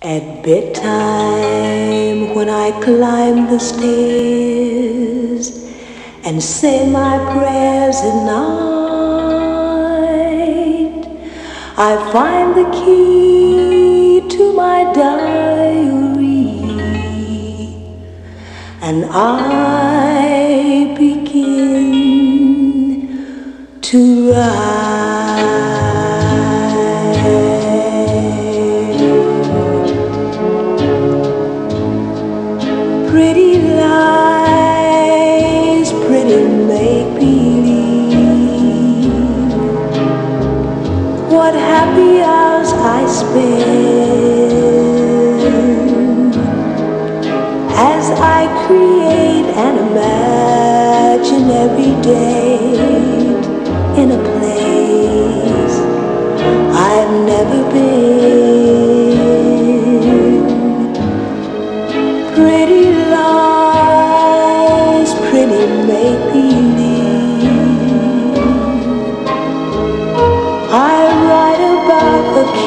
At bedtime, when I climb the stairs and say my prayers at night, I find the key to my diary and I begin to write. Make believe. What happy hours I spend as I create and imagine every day in a place I've never been.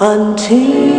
until